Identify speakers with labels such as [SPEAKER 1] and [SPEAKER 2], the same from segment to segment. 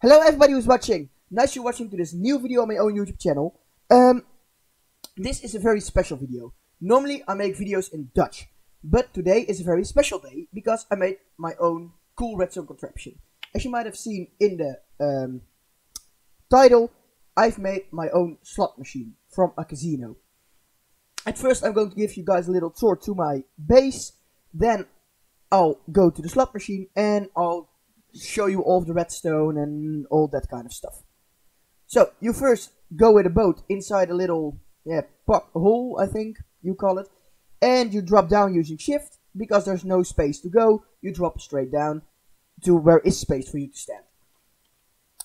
[SPEAKER 1] Hello everybody who's watching. Nice you're watching to this new video on my own YouTube channel. Um, this is a very special video. Normally I make videos in Dutch, but today is a very special day because I made my own cool redstone contraption. As you might have seen in the um, title, I've made my own slot machine from a casino. At first I'm going to give you guys a little tour to my base, then I'll go to the slot machine and I'll show you all the redstone and all that kind of stuff. So, you first go with a boat inside a little, yeah, hole, I think you call it. And you drop down using shift, because there's no space to go, you drop straight down to where is space for you to stand.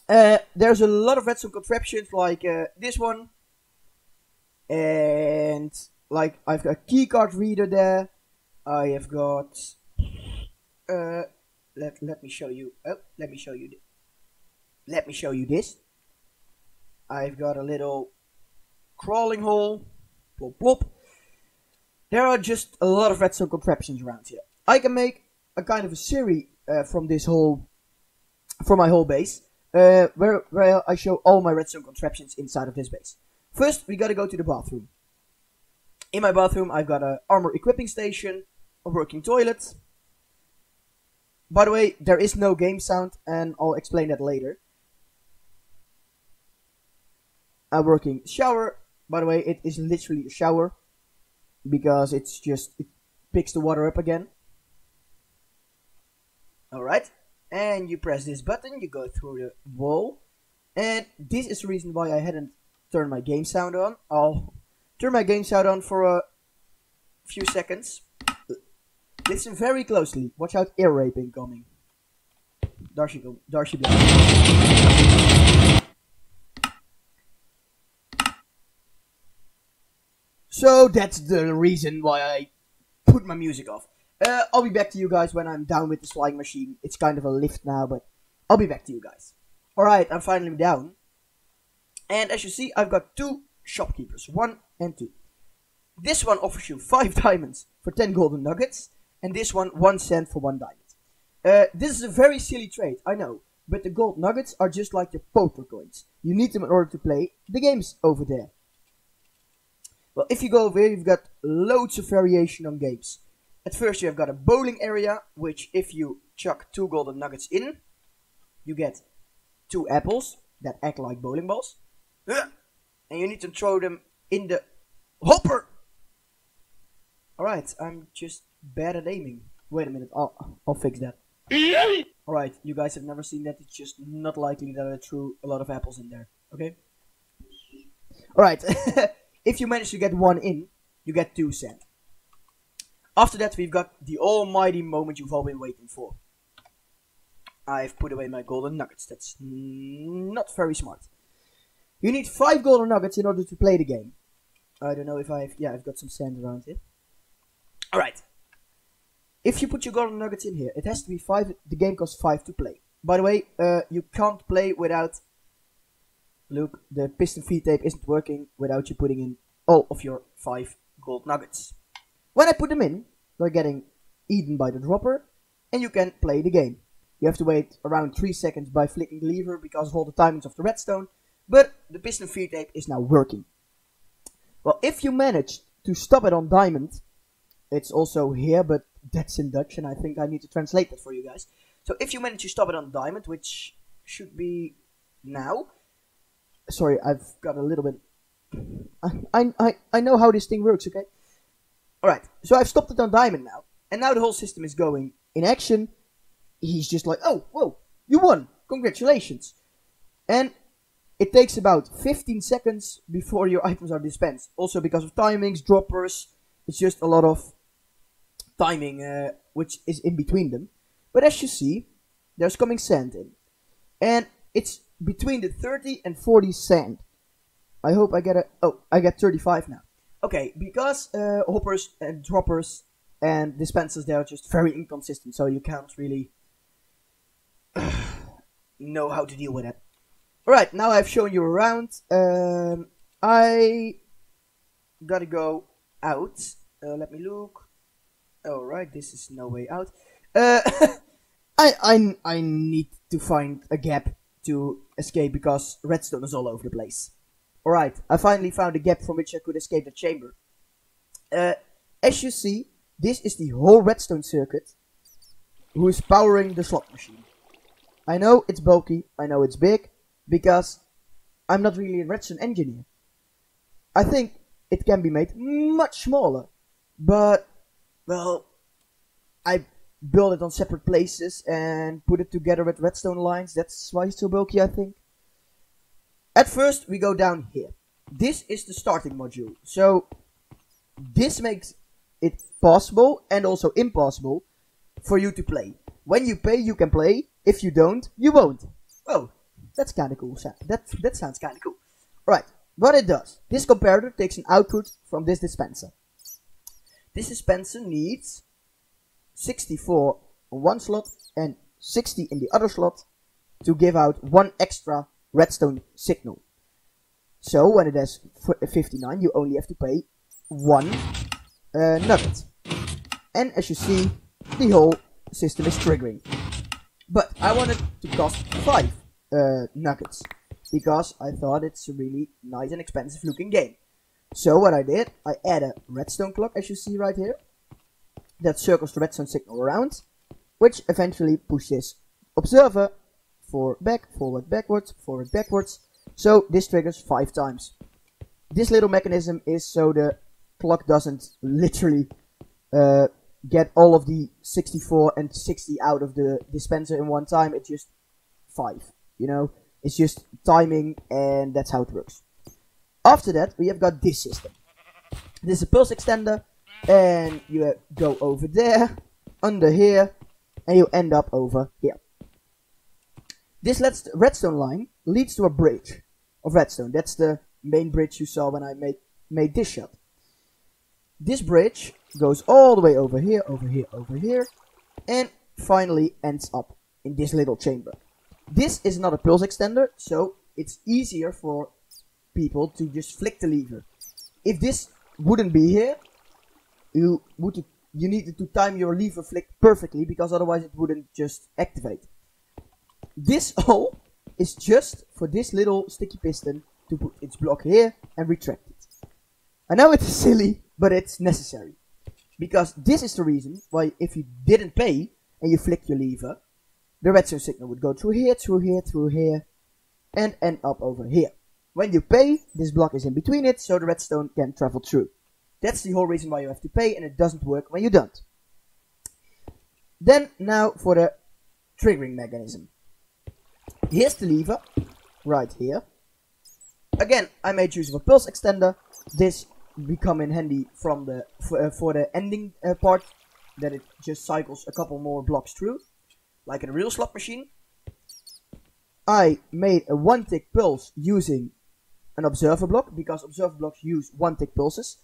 [SPEAKER 1] Uh, there's a lot of redstone contraptions like uh, this one. And, like, I've got a keycard reader there. I have got... Uh, let let me show you. Oh, let me show you. Let me show you this. I've got a little crawling hole. There are just a lot of redstone contraptions around here. I can make a kind of a series uh, from this whole, from my whole base, uh, where where I show all my redstone contraptions inside of this base. First, we gotta go to the bathroom. In my bathroom, I've got a armor equipping station, a working toilet, by the way, there is no game sound, and I'll explain that later. A working shower. By the way, it is literally a shower because it's just it picks the water up again. Alright, and you press this button, you go through the wall, and this is the reason why I hadn't turned my game sound on. I'll turn my game sound on for a few seconds. Listen very closely. Watch out, ear rape incoming. Darcy, go. Darcy, So that's the reason why I put my music off. Uh, I'll be back to you guys when I'm down with the flying machine. It's kind of a lift now, but I'll be back to you guys. Alright, I'm finally down. And as you see, I've got two shopkeepers. One and two. This one offers you 5 diamonds for 10 golden nuggets and this one one cent for one diamond. Uh, this is a very silly trade, I know, but the gold nuggets are just like the poker coins. You need them in order to play the games over there. Well, if you go over here, you've got loads of variation on games. At first, you have got a bowling area, which if you chuck two golden nuggets in, you get two apples that act like bowling balls. And you need to throw them in the hopper. Alright, I'm just bad aiming. Wait a minute, I'll, I'll fix that. Alright, you guys have never seen that, it's just not likely that I threw a lot of apples in there, okay? Alright, if you manage to get one in, you get two sand. After that, we've got the almighty moment you've all been waiting for. I've put away my golden nuggets, that's not very smart. You need five golden nuggets in order to play the game. I don't know if I've, yeah, I've got some sand around here. Alright, if you put your golden nuggets in here, it has to be 5, the game costs 5 to play. By the way, uh, you can't play without, look, the piston feed tape isn't working without you putting in all of your 5 gold nuggets. When I put them in, they're getting eaten by the dropper, and you can play the game. You have to wait around 3 seconds by flicking the lever because of all the timings of the redstone, but the piston feed tape is now working. Well, if you manage to stop it on diamond, it's also here, but that's in Dutch, and I think I need to translate that for you guys. So if you manage to stop it on diamond, which should be now. Sorry, I've got a little bit. I I I know how this thing works. Okay. All right. So I've stopped it on diamond now, and now the whole system is going in action. He's just like, oh, whoa, you won! Congratulations! And it takes about 15 seconds before your items are dispensed. Also because of timings, droppers. It's just a lot of timing uh, which is in between them. But as you see, there's coming sand in. And it's between the 30 and 40 sand. I hope I get a... Oh, I get 35 now. Okay, because uh, hoppers and droppers and dispensers, they are just very inconsistent. So you can't really know how to deal with it. Alright, now I've shown you around. Um, I gotta go out. Uh, let me look. Alright, this is no way out. Uh, I, I, I need to find a gap to escape because redstone is all over the place. Alright, I finally found a gap from which I could escape the chamber. Uh, as you see, this is the whole redstone circuit who is powering the slot machine. I know it's bulky, I know it's big, because I'm not really a redstone engineer. I think it can be made much smaller, but, well, I built it on separate places and put it together with redstone lines, that's why it's so bulky I think. At first, we go down here. This is the starting module. So, this makes it possible and also impossible for you to play. When you pay, you can play. If you don't, you won't. Oh, that's kind of cool. That, that sounds kind of cool. Right, what it does. This comparator takes an output from this dispenser. This dispenser needs 64 on one slot and 60 in the other slot to give out one extra redstone signal. So when it has 59, you only have to pay one uh, nugget. And as you see, the whole system is triggering. But I wanted to cost 5 uh, nuggets, because I thought it's a really nice and expensive looking game. So what I did, I add a redstone clock, as you see right here, that circles the redstone signal around, which eventually pushes observer for back, forward, backwards, forward, backwards. So this triggers 5 times. This little mechanism is so the clock doesn't literally uh, get all of the 64 and 60 out of the dispenser in one time. It's just 5, you know? It's just timing and that's how it works. After that, we have got this system. This is a pulse extender and you go over there, under here, and you end up over here. This redstone line leads to a bridge of redstone. That's the main bridge you saw when I made, made this shot. This bridge goes all the way over here, over here, over here, and finally ends up in this little chamber. This is not a pulse extender, so it's easier for people to just flick the lever. If this wouldn't be here, you would you needed to time your lever flick perfectly because otherwise it wouldn't just activate. This hole is just for this little sticky piston to put its block here and retract it. I know it's silly, but it's necessary. Because this is the reason why if you didn't pay and you flick your lever, the redstone signal would go through here, through here, through here, and end up over here. When you pay, this block is in between it, so the redstone can travel through. That's the whole reason why you have to pay, and it doesn't work when you don't. Then, now for the triggering mechanism. Here's the lever, right here. Again, I made use of a pulse extender. This will become in handy from the for, uh, for the ending uh, part that it just cycles a couple more blocks through like in a real slot machine I made a one tick pulse using an observer block because observer blocks use one tick pulses.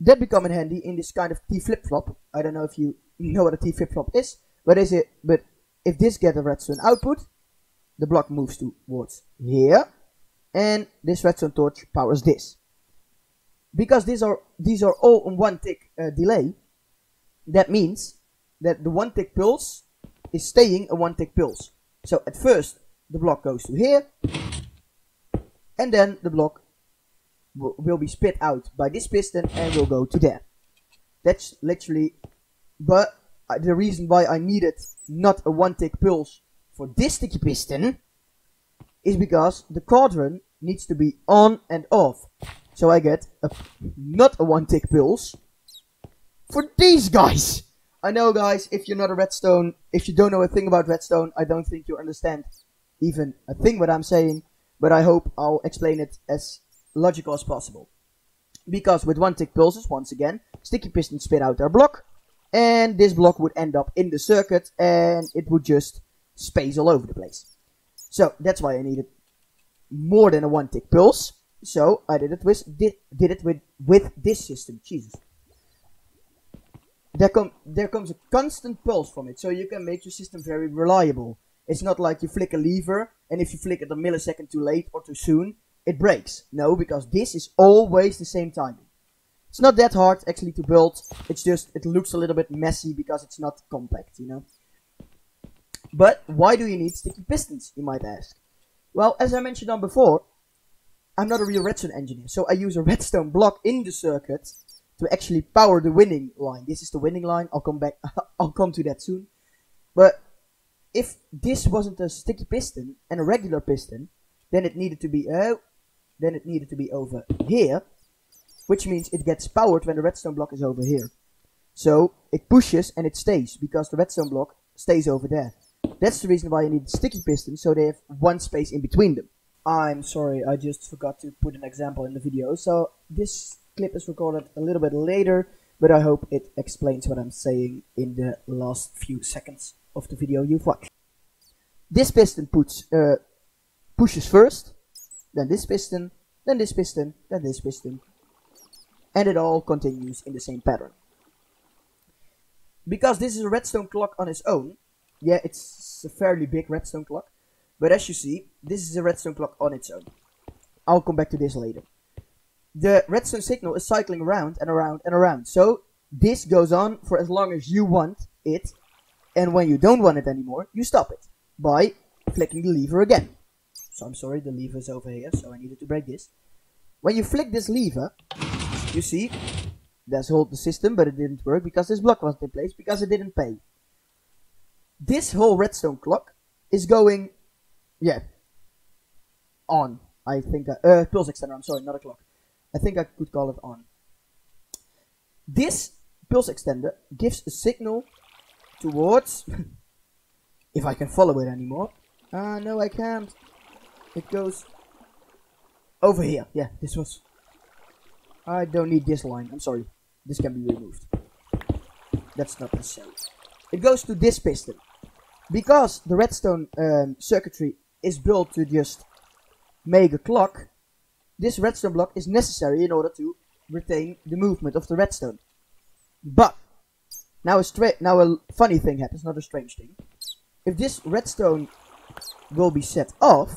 [SPEAKER 1] That become in handy in this kind of T flip-flop I don't know if you know what a T flip-flop is but is it but if this gets a redstone output the block moves towards here and this redstone torch powers this. Because these are these are all on one tick uh, delay, that means that the one tick pulse is staying a one tick pulse. So at first the block goes to here, and then the block will be spit out by this piston and will go to there. That's literally, but uh, the reason why I needed not a one tick pulse for this sticky piston is because the cauldron needs to be on and off. So I get a, not a one tick pulse for these guys. I know guys, if you're not a redstone, if you don't know a thing about redstone, I don't think you understand even a thing what I'm saying, but I hope I'll explain it as logical as possible. Because with one tick pulses, once again, sticky pistons spit out their block, and this block would end up in the circuit, and it would just space all over the place. So that's why I needed more than a one tick pulse. So I did it with did, did it with with this system. Jesus. There come there comes a constant pulse from it, so you can make your system very reliable. It's not like you flick a lever and if you flick it a millisecond too late or too soon, it breaks. No, because this is always the same timing. It's not that hard actually to build. It's just it looks a little bit messy because it's not compact, you know. But why do you need sticky pistons, you might ask? Well, as I mentioned on before, I'm not a real redstone engineer, so I use a redstone block in the circuit to actually power the winning line. This is the winning line. I'll come back. I'll come to that soon. But if this wasn't a sticky piston and a regular piston, then it needed to be uh, then it needed to be over here, which means it gets powered when the redstone block is over here. So it pushes and it stays because the redstone block stays over there. That's the reason why you need sticky pistons, so they have one space in between them. I'm sorry, I just forgot to put an example in the video. So this clip is recorded a little bit later, but I hope it explains what I'm saying in the last few seconds of the video you've watched. This piston puts, uh, pushes first, then this piston, then this piston, then this piston, and it all continues in the same pattern. Because this is a redstone clock on its own, yeah, it's a fairly big redstone clock, but as you see, this is a redstone clock on its own. I'll come back to this later the redstone signal is cycling around and around and around. So this goes on for as long as you want it, and when you don't want it anymore, you stop it by flicking the lever again. So I'm sorry, the lever is over here, so I needed to break this. When you flick this lever, you see, that's hold the system, but it didn't work because this block wasn't in place, because it didn't pay. This whole redstone clock is going, yeah, on. I think, uh, uh pulse extender, I'm sorry, not a clock. I think I could call it on. This pulse extender gives a signal towards, if I can follow it anymore. Ah, uh, no I can't. It goes over here. Yeah, this was, I don't need this line, I'm sorry. This can be removed. That's not necessary. It goes to this piston. Because the redstone um, circuitry is built to just make a clock, this redstone block is necessary in order to retain the movement of the redstone. But now a now a funny thing happens, not a strange thing. If this redstone will be set off,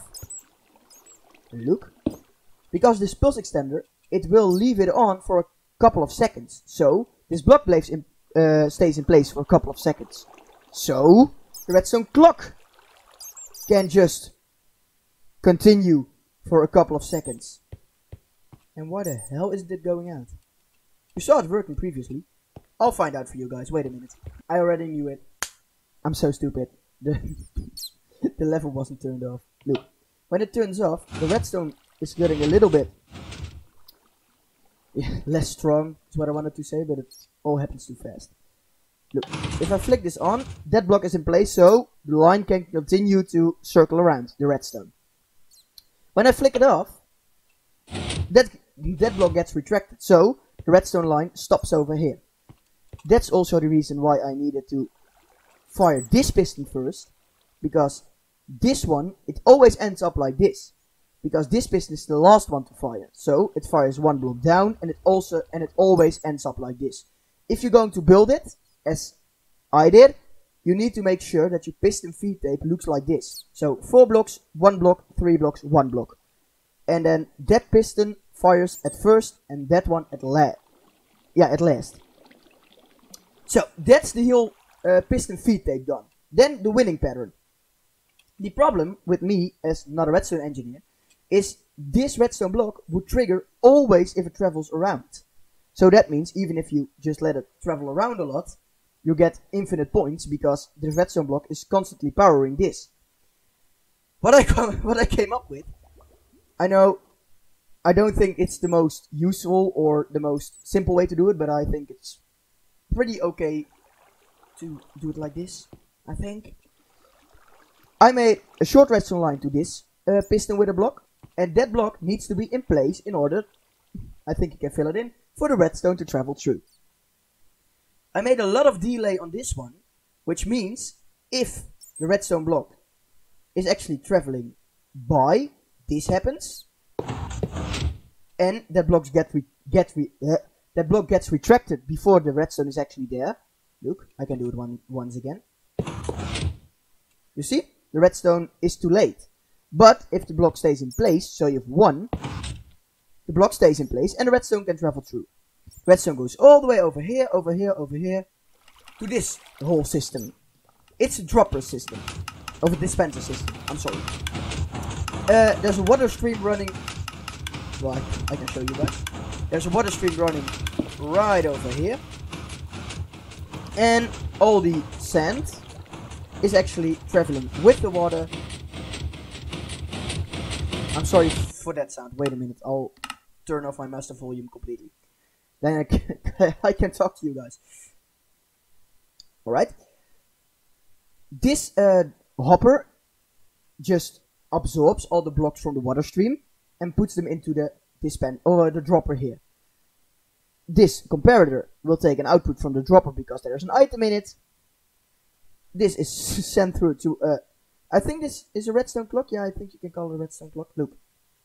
[SPEAKER 1] look, because this pulse extender, it will leave it on for a couple of seconds. So this block in, uh, stays in place for a couple of seconds. So the redstone clock can just continue for a couple of seconds. And why the hell isn't it going out? You saw it working previously. I'll find out for you guys. Wait a minute. I already knew it. I'm so stupid. The, the level wasn't turned off. Look. When it turns off, the redstone is getting a little bit less strong. Is what I wanted to say, but it all happens too fast. Look. If I flick this on, that block is in place, so the line can continue to circle around the redstone. When I flick it off, that that block gets retracted. So the redstone line stops over here. That's also the reason why I needed to fire this piston first. Because this one, it always ends up like this. Because this piston is the last one to fire. So it fires one block down and it also and it always ends up like this. If you're going to build it, as I did, you need to make sure that your piston feed tape looks like this. So four blocks, one block, three blocks, one block. And then that piston fires at first and that one at last. Yeah, at last. So that's the whole uh, piston feed tape done. Then the winning pattern. The problem with me as not a redstone engineer is this redstone block would trigger always if it travels around. So that means even if you just let it travel around a lot, you get infinite points because the redstone block is constantly powering this. What I what I came up with, I know I don't think it's the most useful or the most simple way to do it, but I think it's pretty okay to do it like this, I think. I made a short redstone line to this uh, piston with a block, and that block needs to be in place in order, I think you can fill it in, for the redstone to travel through. I made a lot of delay on this one, which means if the redstone block is actually traveling by, this happens, and that block get re get re uh, that block gets retracted before the redstone is actually there. Look, I can do it one once again. You see, the redstone is too late. But if the block stays in place, so you have one, the block stays in place and the redstone can travel through. Redstone goes all the way over here, over here, over here, to this whole system. It's a dropper system. Of a dispenser system. I'm sorry. Uh, there's a water stream running. Well, I, I can show you guys. There's a water stream running right over here. And all the sand is actually traveling with the water. I'm sorry for that sound. Wait a minute. I'll turn off my master volume completely. Then I can, I can talk to you guys. Alright. This uh, hopper just absorbs all the blocks from the water stream and puts them into the dispen or the dropper here. This comparator will take an output from the dropper because there's an item in it. This is sent through to uh, I think this is a redstone clock. Yeah, I think you can call it a redstone clock. Look,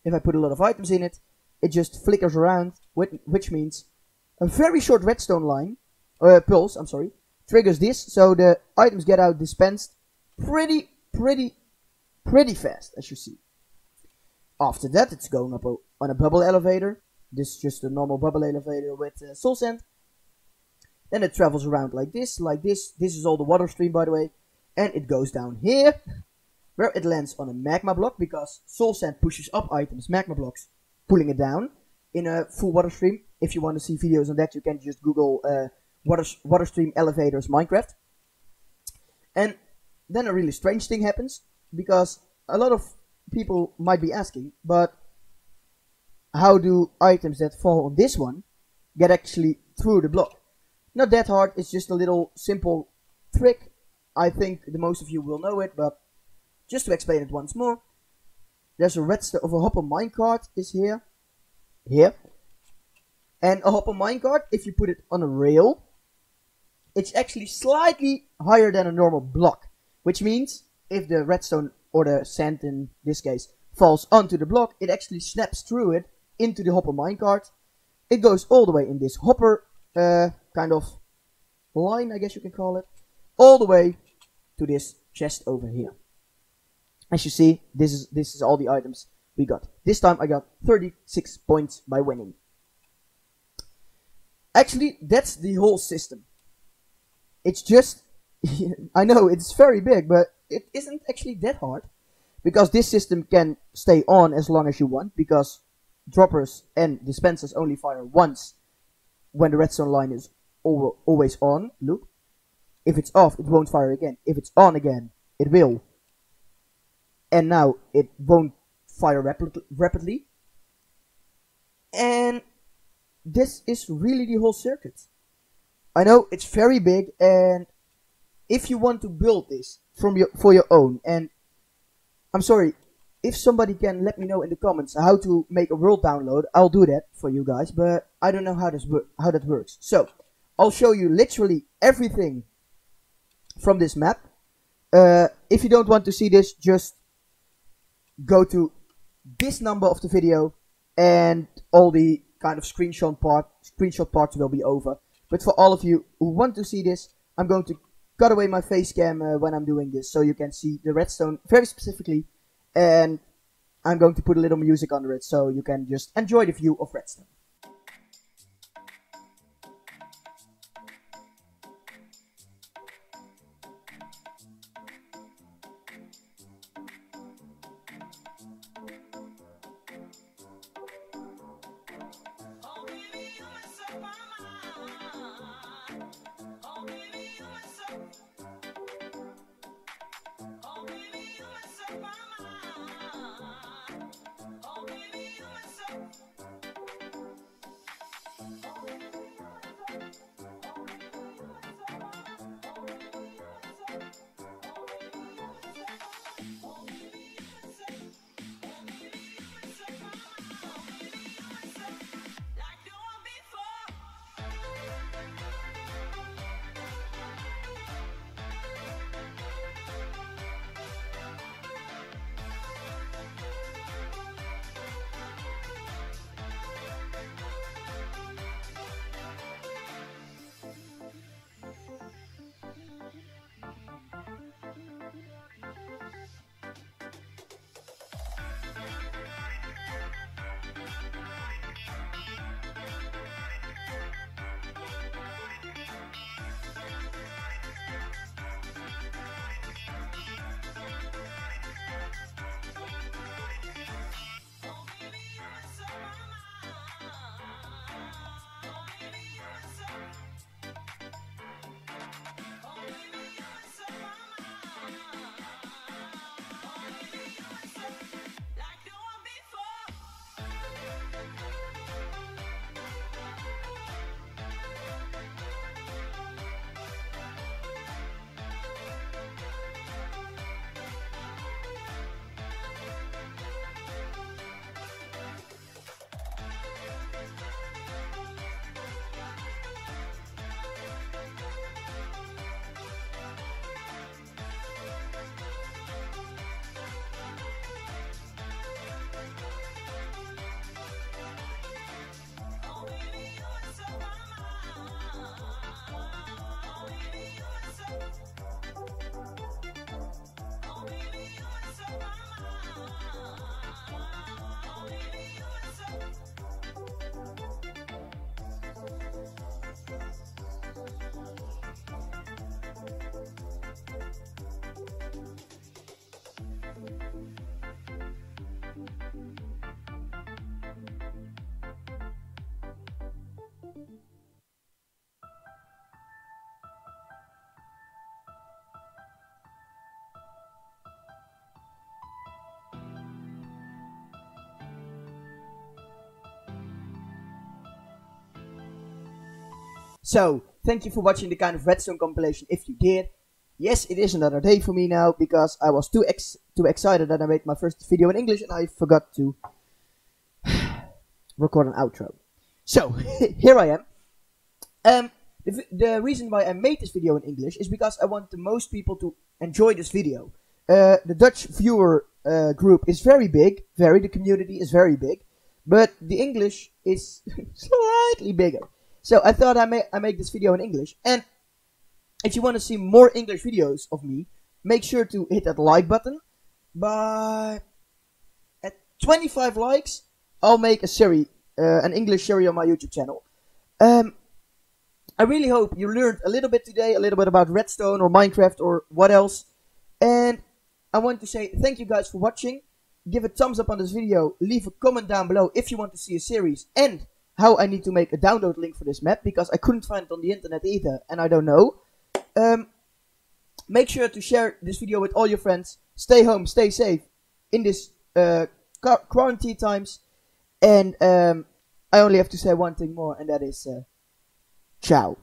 [SPEAKER 1] if I put a lot of items in it, it just flickers around, which means a very short redstone line, uh, pulse, I'm sorry, triggers this, so the items get out dispensed pretty, pretty, pretty fast, as you see. After that, it's going up on a bubble elevator. This is just a normal bubble elevator with uh, soul sand. Then it travels around like this, like this. This is all the water stream, by the way. And it goes down here, where it lands on a magma block, because soul sand pushes up items, magma blocks, pulling it down in a full water stream. If you want to see videos on that, you can just Google uh, water, water stream elevators Minecraft. And then a really strange thing happens, because a lot of people might be asking, but how do items that fall on this one get actually through the block? Not that hard, it's just a little simple trick. I think the most of you will know it, but just to explain it once more, there's a redstone of a hopper minecart is here, here, and a hopper minecart, if you put it on a rail, it's actually slightly higher than a normal block, which means if the redstone or the sand in this case falls onto the block, it actually snaps through it into the hopper minecart. It goes all the way in this hopper uh, kind of line, I guess you can call it, all the way to this chest over here. As you see, this is this is all the items we got. This time I got 36 points by winning. Actually, that's the whole system. It's just, I know it's very big, but it isn't actually that hard. Because this system can stay on as long as you want, because droppers and dispensers only fire once when the redstone line is always on. Look. If it's off, it won't fire again. If it's on again, it will. And now it won't fire rapid rapidly. And this is really the whole circuit. I know it's very big and if you want to build this from your for your own and I'm sorry, if somebody can let me know in the comments how to make a world download, I'll do that for you guys, but I don't know how this how that works. So, I'll show you literally everything from this map. Uh, if you don't want to see this, just go to this number of the video and all the kind of screenshot part screenshot parts will be over. But for all of you who want to see this, I'm going to cut away my face cam uh, when I'm doing this so you can see the redstone very specifically and I'm going to put a little music under it so you can just enjoy the view of redstone. So, thank you for watching the kind of redstone compilation if you did. Yes, it is another day for me now because I was too ex too excited that I made my first video in English and I forgot to record an outro. So, here I am. Um, the, the reason why I made this video in English is because I want the most people to enjoy this video. Uh, the Dutch viewer uh, group is very big, very, the community is very big, but the English is slightly bigger. So I thought I, may, I make this video in English, and if you want to see more English videos of me, make sure to hit that like button. But at 25 likes, I'll make a series, uh, an English series on my YouTube channel. Um, I really hope you learned a little bit today, a little bit about Redstone or Minecraft or what else. And I want to say thank you guys for watching. Give a thumbs up on this video. Leave a comment down below if you want to see a series and how I need to make a download link for this map because I couldn't find it on the internet either and I don't know. Um, make sure to share this video with all your friends. Stay home, stay safe in this uh, quarantine times. And um, I only have to say one thing more, and that is uh, ciao.